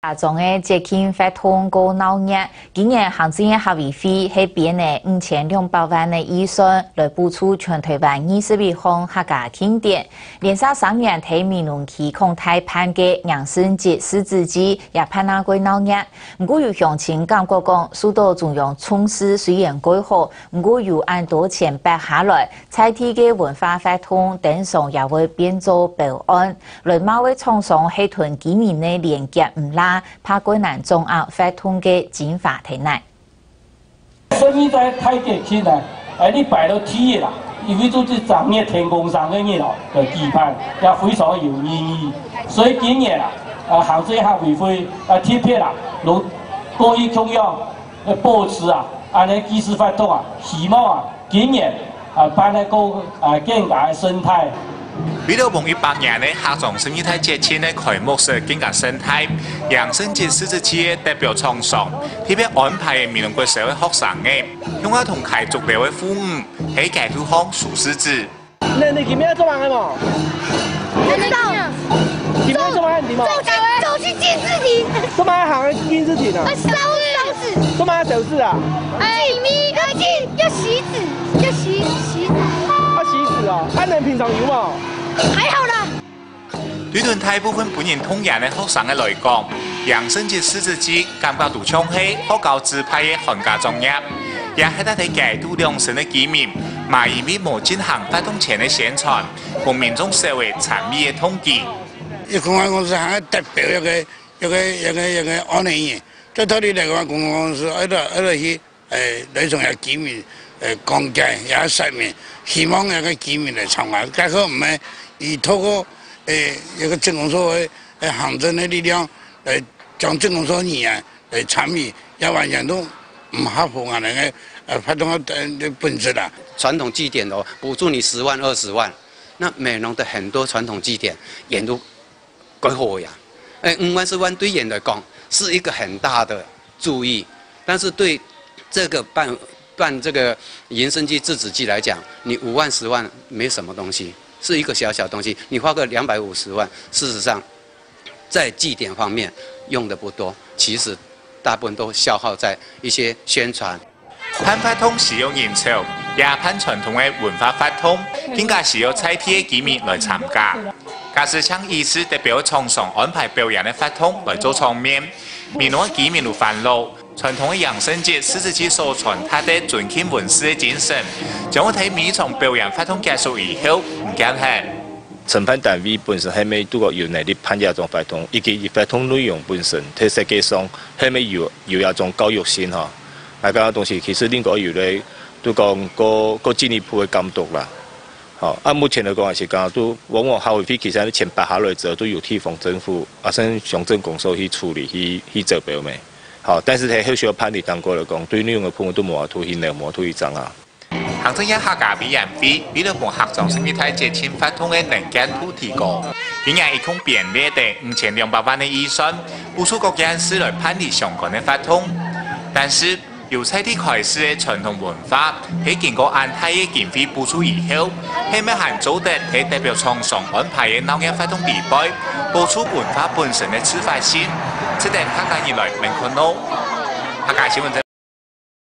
大众的节庆发通过闹热，今年行政院合委会喺编的五千两百万的预算来补助全台湾二十余项客家庆典。连续三年睇闽南区控台判嘅杨生节狮子节也判那过闹热。不过有乡亲感觉讲，许多中央措施虽然改好，不过又按多钱摆下来，彩体嘅文化发通等上也会变做保安，来马会创上黑屯居民的连接唔拉。怕困难中奥发通嘅警法体内。生意在太年轻啦，哎，你摆到体的啦，因为就是昨日天公上嘅日哦的期盼，也非常有意义。所以今年啦，啊，行政协委会啊，特别啦，如各意中央的保持啊，安尼及时发通啊，希望啊，今年啊，办那个啊，更加的生态。为了逢一百年的客庄生意太节庆的开幕式更加生态，养生节狮子节代表创上，特别安排闽南国社会学生的，用我同开族两位父母喺街头巷数狮子。那你今日做乜嘅嘛？不知道。今日做乜嘅嘛？走去走去金字亭。做乜行去金字亭啊？烧烧纸。做乜小事啊？哎米，要洗要洗纸，要洗洗纸。啊洗纸哦，安能平常油嘛？还好啦。对对大部分本人通人的学生嘅来讲，养生节狮子节感觉到冲起好高自拍的寒假作业，也系得睇街度良性嘅居民，卖以为冇进行发动前的宣传，cùng 民众社会参与的统计。一公安公司还代表一个一个一个一个公安公司喺度喺度去诶，嚟从下居民诶讲解也说明，希望那个居民来参加，结果唔系。以透过诶一个政工所诶行政的力量来将政工所人员来参与，也完全都唔合乎我哋嘅诶发动嘅本质啦。传统祭典哦，补助你十万二十万，那美容的很多传统祭典也都改好呀。诶，五万十万对人来讲是一个很大的注意，但是对这个办办这个延伸季、制止季来讲，你五万十万没什么东西。是一个小小东西，你花个两百五十万，事实上，在祭典方面用的不多，其实大部分都消耗在一些宣传。潘发通使用人潮，也潘传统的文化发通，更加是由彩体的居民来参加。假使请医师代表场上安排表演的发通来做场面，闽南居民有烦恼。传统的养生节狮子节所传他的尊敬文史的精神，将我睇每场表演发通结束以后，唔惊吓。承办单位本身系咪都个有能力判这种发通，以及发通内容本身，喺设计上系咪有有一种教育性哈？大家东西其实另外有咧，都讲个个进一步的监督啦。好，按目前来讲也是讲都往往校委会其实啲钱拨下来之后，都有地方政府啊，甚乡镇公所去处理去去做表咩？好，但是喺后续判理当过来讲，对内容嘅判都冇话推行咧，冇推张啊。行政院客家委员会为了帮客庄生意太节庆发通嘅能见度提高，今年一共编列的五千两百万的预算，补助各件事来判理相关的发通。但是由彩地开始嘅传统文化，喺经过安泰嘅经费补助以后，喺咩行做得喺代表创上安排嘅闹热发通比赛，播出文化本身嘅出发性。这点客家以来，明可能客家新闻。